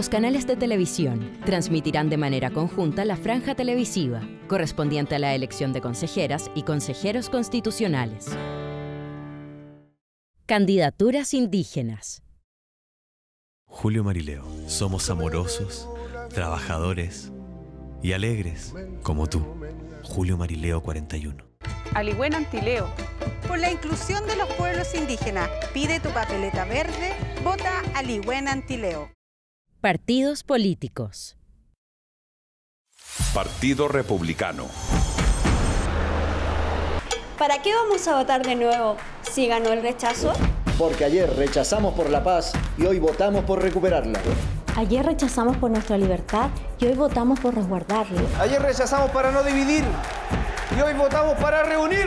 Los canales de televisión transmitirán de manera conjunta la franja televisiva, correspondiente a la elección de consejeras y consejeros constitucionales. Candidaturas indígenas. Julio Marileo, somos amorosos, trabajadores y alegres como tú. Julio Marileo 41. Aligüen Antileo. Por la inclusión de los pueblos indígenas, pide tu papeleta verde, vota Aligüen Antileo. Partidos políticos. Partido Republicano. ¿Para qué vamos a votar de nuevo si ganó el rechazo? Porque ayer rechazamos por la paz y hoy votamos por recuperarla. Ayer rechazamos por nuestra libertad y hoy votamos por resguardarla. Ayer rechazamos para no dividir y hoy votamos para reunir.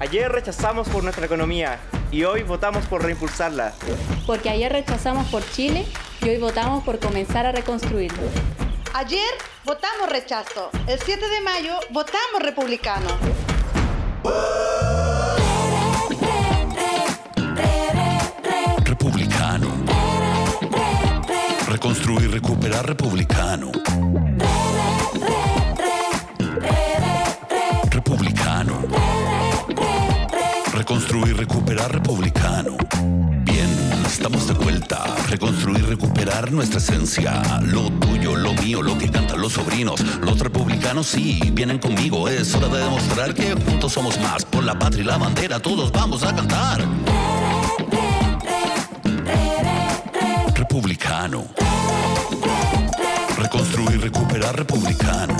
Ayer rechazamos por nuestra economía y hoy votamos por reimpulsarla. Porque ayer rechazamos por Chile y hoy votamos por comenzar a reconstruirlo. Ayer votamos rechazo, el 7 de mayo votamos republicano. Republicano. Reconstruir, recuperar republicano. Republicano. Reconstruir, recuperar republicano. Bien, estamos de vuelta. Reconstruir, nuestra esencia. Lo tuyo, lo mío, lo que cantan los sobrinos. Los republicanos sí, vienen conmigo. Es hora de demostrar que juntos somos más. Por la patria y la bandera, todos vamos a cantar. Republicano. Reconstruir, recuperar. Republicano.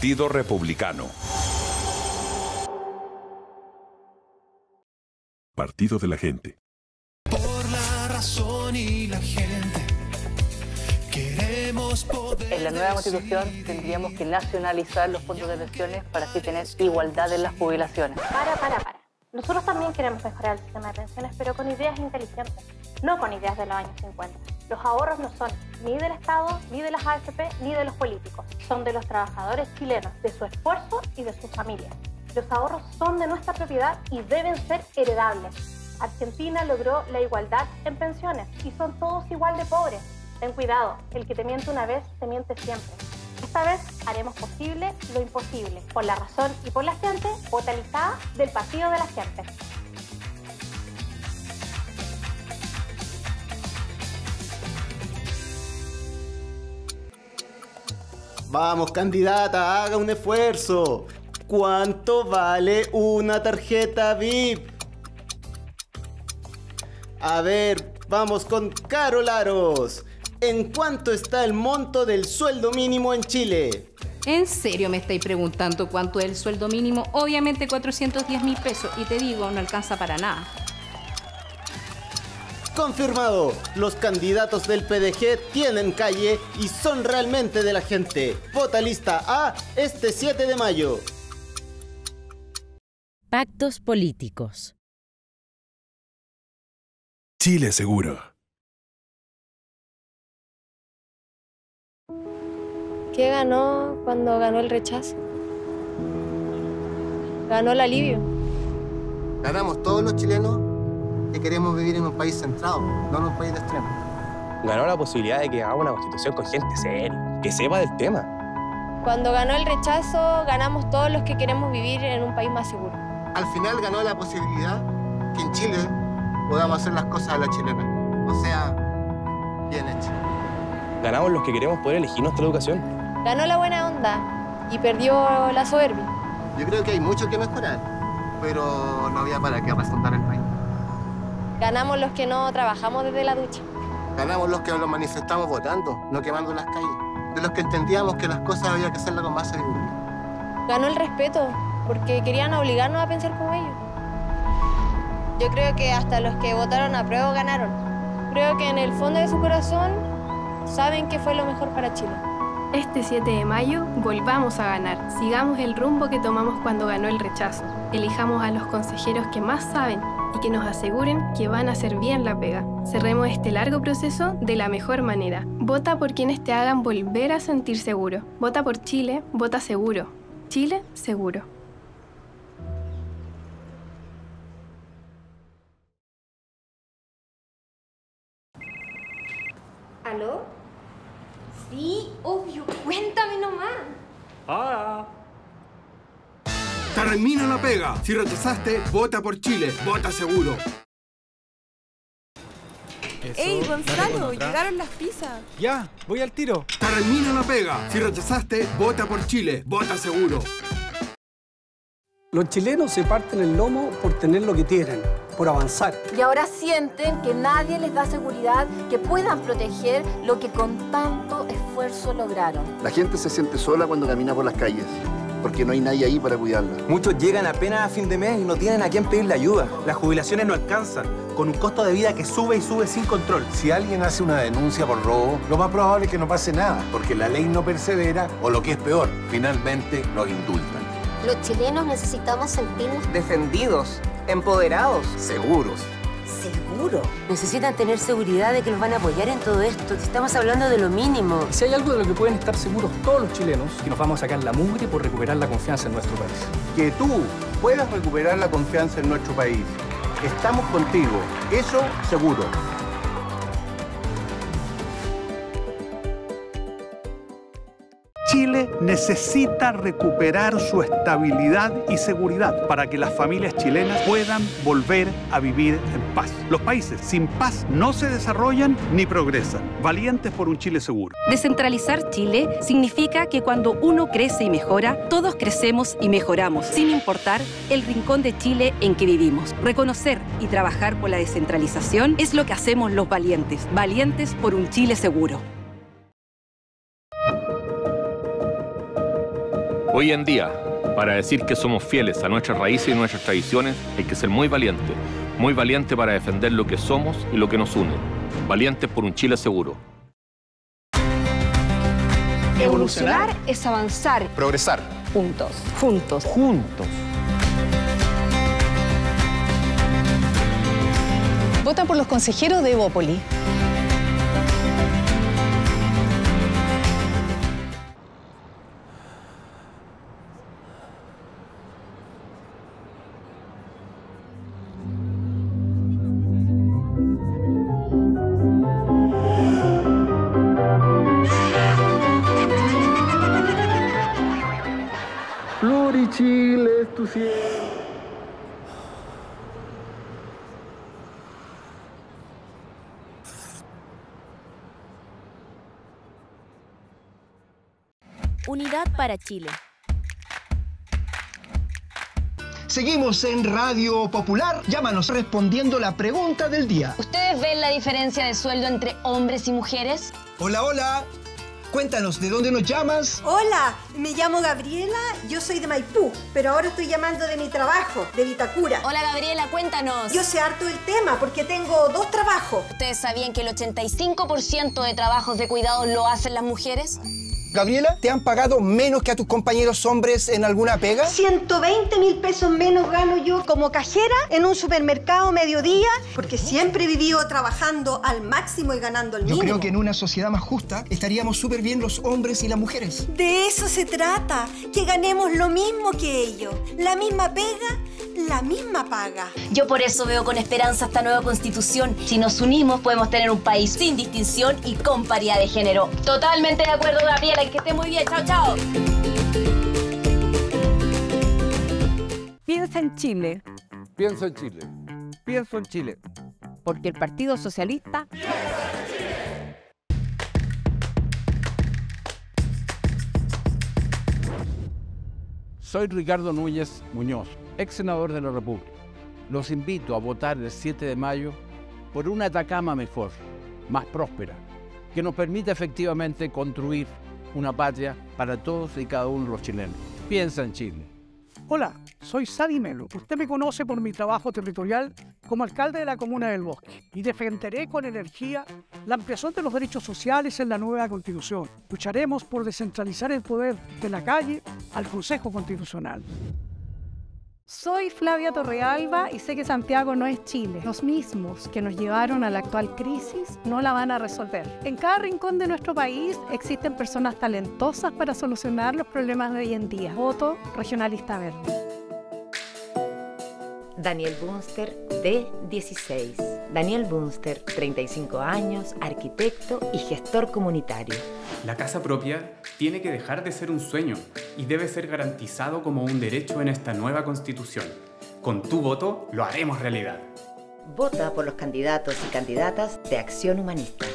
Partido Republicano. Partido de la gente. Por la razón y la gente. Queremos poder. En la nueva constitución tendríamos que nacionalizar los fondos de pensiones para así tener igualdad en las jubilaciones. Para, para, para. Nosotros también queremos mejorar el sistema de pensiones, pero con ideas inteligentes, no con ideas de los años 50. Los ahorros no son ni del Estado, ni de las AFP, ni de los políticos. Son de los trabajadores chilenos, de su esfuerzo y de sus familias. Los ahorros son de nuestra propiedad y deben ser heredables. Argentina logró la igualdad en pensiones y son todos igual de pobres. Ten cuidado, el que te miente una vez, te miente siempre. Esta vez haremos posible lo imposible, por la razón y por la gente, votalizada del Partido de la Gente. Vamos, candidata, haga un esfuerzo. ¿Cuánto vale una tarjeta VIP? A ver, vamos con Carolaros. ¿En cuánto está el monto del sueldo mínimo en Chile? ¿En serio me estáis preguntando cuánto es el sueldo mínimo? Obviamente 410 mil pesos y te digo, no alcanza para nada. Confirmado, los candidatos del PDG tienen calle y son realmente de la gente. Vota lista A este 7 de mayo. Pactos políticos. Chile seguro. ¿Qué ganó cuando ganó el rechazo? Ganó el alivio. Ganamos todos los chilenos que queremos vivir en un país centrado, no en un país de extremo. Ganó la posibilidad de que hagamos una constitución con gente seria, que sepa del tema. Cuando ganó el rechazo, ganamos todos los que queremos vivir en un país más seguro. Al final ganó la posibilidad que en Chile podamos hacer las cosas a la chilena. O sea, bien hecho. Ganamos los que queremos poder elegir nuestra educación. Ganó la buena onda y perdió la soberbia. Yo creo que hay mucho que mejorar, pero no había para qué refundar el país. Ganamos los que no trabajamos desde la ducha. Ganamos los que nos manifestamos votando, no quemando las calles. De los que entendíamos que las cosas había que hacerlas con más sabiduría. Ganó el respeto, porque querían obligarnos a pensar como ellos. Yo creo que hasta los que votaron a prueba ganaron. Creo que en el fondo de su corazón saben que fue lo mejor para Chile. Este 7 de mayo volvamos a ganar. Sigamos el rumbo que tomamos cuando ganó el rechazo. Elijamos a los consejeros que más saben y que nos aseguren que van a hacer bien la pega. Cerremos este largo proceso de la mejor manera. Vota por quienes te hagan volver a sentir seguro. Vota por Chile, vota seguro. Chile, seguro. ¿Aló? Sí, obvio, cuéntame nomás. Ah. Termina la pega. Si rechazaste, vota por Chile. Vota seguro. ¡Ey, Gonzalo! Llegaron las pizzas. Ya, voy al tiro. Termina la pega. Si rechazaste, vota por Chile. Vota seguro. Los chilenos se parten el lomo por tener lo que tienen, por avanzar. Y ahora sienten que nadie les da seguridad, que puedan proteger lo que con tanto esfuerzo lograron. La gente se siente sola cuando camina por las calles, porque no hay nadie ahí para cuidarla. Muchos llegan apenas a fin de mes y no tienen a quién pedirle ayuda. Las jubilaciones no alcanzan, con un costo de vida que sube y sube sin control. Si alguien hace una denuncia por robo, lo más probable es que no pase nada, porque la ley no persevera o lo que es peor, finalmente los indultan. Los chilenos necesitamos sentirnos defendidos, empoderados, seguros. ¿Seguro? Necesitan tener seguridad de que los van a apoyar en todo esto. Estamos hablando de lo mínimo. Si hay algo de lo que pueden estar seguros todos los chilenos, que nos vamos a sacar la mugre por recuperar la confianza en nuestro país. Que tú puedas recuperar la confianza en nuestro país. Estamos contigo, eso seguro. Chile necesita recuperar su estabilidad y seguridad para que las familias chilenas puedan volver a vivir en paz. Los países sin paz no se desarrollan ni progresan. Valientes por un Chile seguro. Descentralizar Chile significa que cuando uno crece y mejora, todos crecemos y mejoramos, sin importar el rincón de Chile en que vivimos. Reconocer y trabajar por la descentralización es lo que hacemos los valientes. Valientes por un Chile seguro. Hoy en día, para decir que somos fieles a nuestras raíces y nuestras tradiciones, hay que ser muy valiente. Muy valiente para defender lo que somos y lo que nos une. Valientes por un Chile seguro. Evolucionar es avanzar. Progresar. Juntos. Juntos. Juntos. Vota por los consejeros de Evópoli. Chile es tu cielo. Unidad para Chile. Seguimos en Radio Popular. Llámanos respondiendo la pregunta del día. ¿Ustedes ven la diferencia de sueldo entre hombres y mujeres? Hola, hola. Cuéntanos, ¿de dónde nos llamas? Hola, me llamo Gabriela, yo soy de Maipú, pero ahora estoy llamando de mi trabajo, de Vitacura. Hola Gabriela, cuéntanos. Yo sé harto del tema porque tengo dos trabajos. ¿Ustedes sabían que el 85% de trabajos de cuidado lo hacen las mujeres? Gabriela, ¿te han pagado menos que a tus compañeros hombres en alguna pega? 120 mil pesos menos gano yo como cajera en un supermercado mediodía, porque siempre he vivido trabajando al máximo y ganando el Yo mínimo. creo que en una sociedad más justa estaríamos súper bien los hombres y las mujeres. De eso se trata, que ganemos lo mismo que ellos. La misma pega, la misma paga. Yo por eso veo con esperanza esta nueva constitución. Si nos unimos podemos tener un país sin distinción y con paridad de género. Totalmente de acuerdo, Gabriela, que esté muy bien. Chao, chao. Piensa en Chile. Pienso en Chile. Pienso en Chile. Porque el Partido Socialista... Soy Ricardo Núñez Muñoz, ex senador de la República. Los invito a votar el 7 de mayo por una Atacama mejor, más próspera, que nos permita efectivamente construir una patria para todos y cada uno de los chilenos. Piensa en Chile. Hola, soy Sadi Melo. Usted me conoce por mi trabajo territorial como alcalde de la comuna del Bosque y defenderé con energía la ampliación de los derechos sociales en la nueva constitución. Lucharemos por descentralizar el poder de la calle al Consejo Constitucional. Soy Flavia Torrealba y sé que Santiago no es Chile. Los mismos que nos llevaron a la actual crisis no la van a resolver. En cada rincón de nuestro país existen personas talentosas para solucionar los problemas de hoy en día. Voto Regionalista Verde. Daniel Bunster, D16. Daniel Bunster, 35 años, arquitecto y gestor comunitario. La casa propia tiene que dejar de ser un sueño y debe ser garantizado como un derecho en esta nueva constitución. Con tu voto lo haremos realidad. Vota por los candidatos y candidatas de Acción Humanista.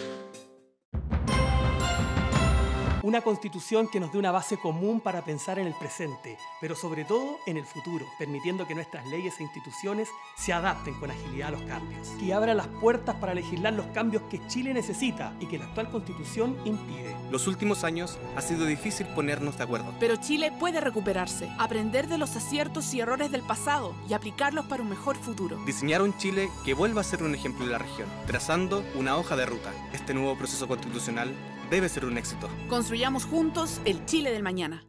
Una constitución que nos dé una base común para pensar en el presente, pero sobre todo en el futuro, permitiendo que nuestras leyes e instituciones se adapten con agilidad a los cambios. Que abra las puertas para legislar los cambios que Chile necesita y que la actual constitución impide. Los últimos años ha sido difícil ponernos de acuerdo. Pero Chile puede recuperarse, aprender de los aciertos y errores del pasado y aplicarlos para un mejor futuro. Diseñar un Chile que vuelva a ser un ejemplo en la región, trazando una hoja de ruta. Este nuevo proceso constitucional debe ser un éxito. Construyamos juntos el Chile del mañana.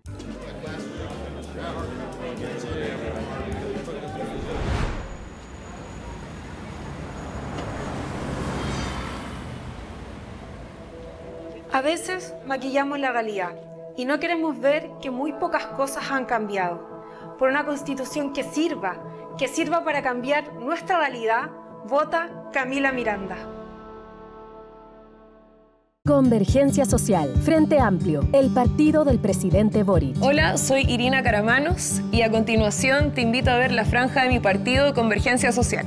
A veces maquillamos la realidad y no queremos ver que muy pocas cosas han cambiado. Por una constitución que sirva, que sirva para cambiar nuestra realidad, vota Camila Miranda. Convergencia Social, Frente Amplio, el partido del presidente Boric. Hola, soy Irina Caramanos y a continuación te invito a ver la franja de mi partido Convergencia Social.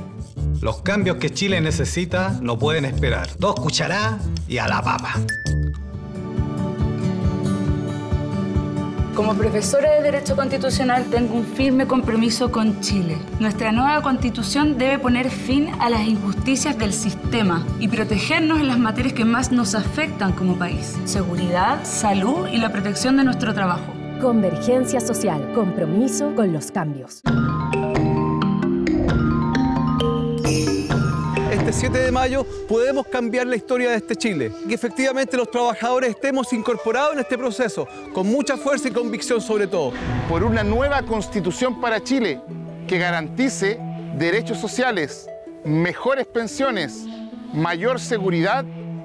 Los cambios que Chile necesita no pueden esperar. Dos cucharadas y a la papa. Como profesora de Derecho Constitucional tengo un firme compromiso con Chile. Nuestra nueva constitución debe poner fin a las injusticias del sistema y protegernos en las materias que más nos afectan como país. Seguridad, salud y la protección de nuestro trabajo. Convergencia social, compromiso con los cambios. Este 7 de mayo podemos cambiar la historia de este Chile. Que efectivamente los trabajadores estemos incorporados en este proceso, con mucha fuerza y convicción sobre todo. Por una nueva constitución para Chile que garantice derechos sociales, mejores pensiones, mayor seguridad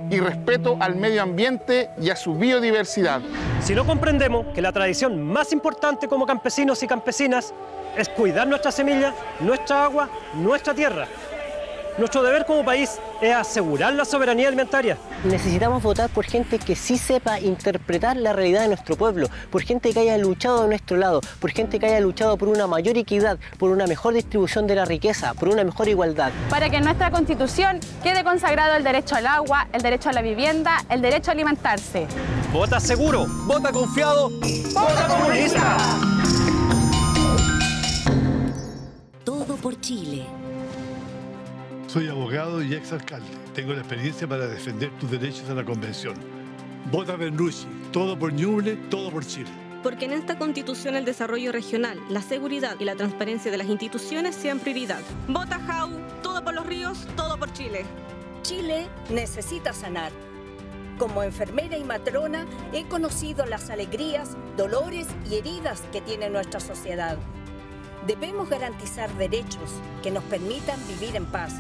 y respeto al medio ambiente y a su biodiversidad. Si no comprendemos que la tradición más importante como campesinos y campesinas es cuidar nuestra semilla, nuestra agua, nuestra tierra, nuestro deber como país es asegurar la soberanía alimentaria. Necesitamos votar por gente que sí sepa interpretar la realidad de nuestro pueblo, por gente que haya luchado a nuestro lado, por gente que haya luchado por una mayor equidad, por una mejor distribución de la riqueza, por una mejor igualdad. Para que en nuestra Constitución quede consagrado el derecho al agua, el derecho a la vivienda, el derecho a alimentarse. Vota seguro, vota confiado, vota comunista. Soy abogado y exalcalde. Tengo la experiencia para defender tus derechos en la convención. Vota Benrucci. Todo por Ñuble, todo por Chile. Porque en esta constitución el desarrollo regional, la seguridad y la transparencia de las instituciones sean prioridad. Vota Jau. Todo por los ríos, todo por Chile. Chile necesita sanar. Como enfermera y matrona he conocido las alegrías, dolores y heridas que tiene nuestra sociedad. Debemos garantizar derechos que nos permitan vivir en paz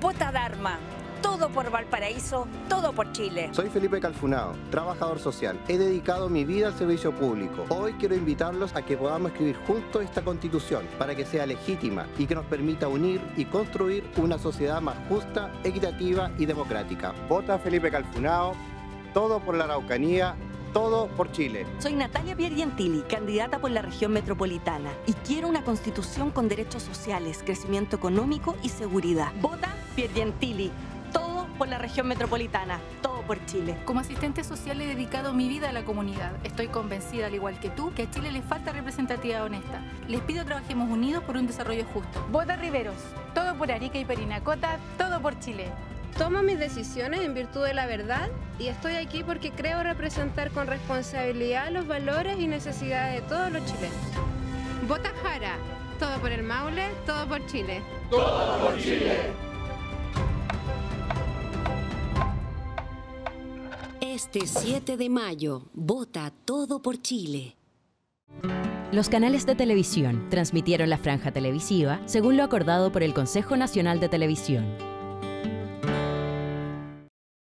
Vota Dharma. Todo por Valparaíso, todo por Chile. Soy Felipe Calfunado, trabajador social. He dedicado mi vida al servicio público. Hoy quiero invitarlos a que podamos escribir juntos esta constitución para que sea legítima y que nos permita unir y construir una sociedad más justa, equitativa y democrática. Vota Felipe Calfunado, todo por la Araucanía, todo por Chile. Soy Natalia Piergentili, candidata por la región metropolitana y quiero una constitución con derechos sociales, crecimiento económico y seguridad. Vota Piergentili. Todo por la región metropolitana, todo por Chile. Como asistente social he dedicado mi vida a la comunidad. Estoy convencida, al igual que tú, que a Chile le falta representatividad honesta. Les pido trabajemos unidos por un desarrollo justo. Vota Riveros. Todo por Arica y Perinacota, todo por Chile. Tomo mis decisiones en virtud de la verdad y estoy aquí porque creo representar con responsabilidad los valores y necesidades de todos los chilenos. Vota Jara. Todo por el Maule, todo por Chile. Todo por Chile. Este 7 de mayo, vota todo por Chile. Los canales de televisión transmitieron la franja televisiva según lo acordado por el Consejo Nacional de Televisión.